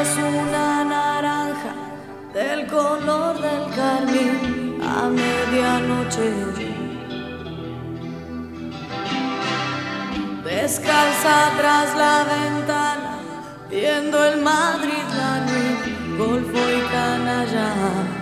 es una naranja del color del carmín a medianoche. Descalza tras la ventana, viendo el Madrid, la Golfo y Canalla.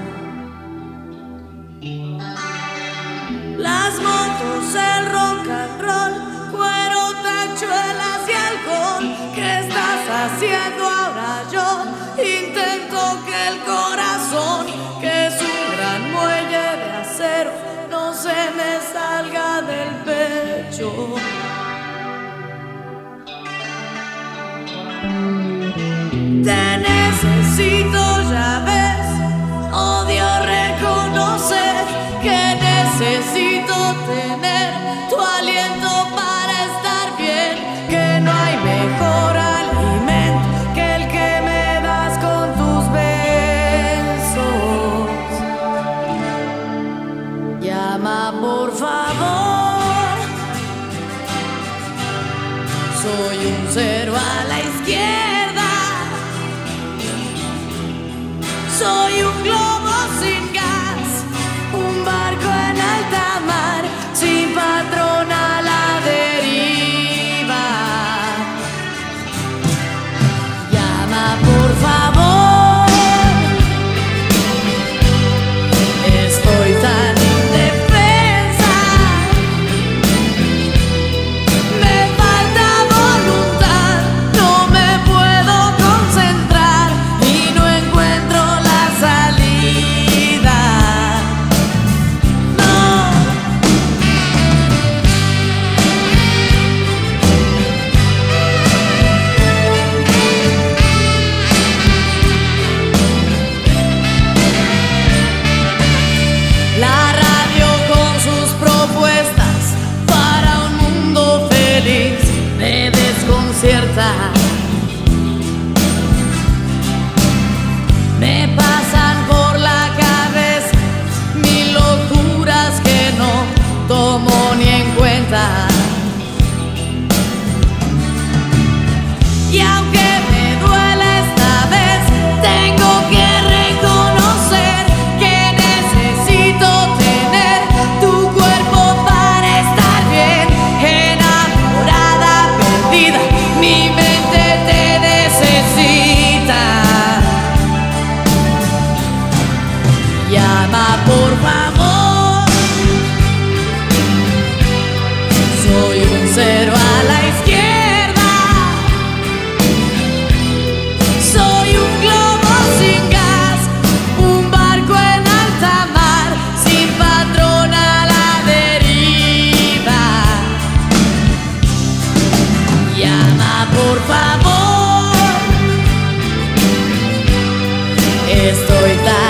Necesito, ya ves, odio reconocer que necesito tener tu aliento para estar bien, que no hay mejor alimento que el que me das con tus besos. Llama por favor, soy un cero a la izquierda. cero a la izquierda. Soy un globo sin gas, un barco en alta mar, sin patrón a la deriva. Llama por favor, estoy tan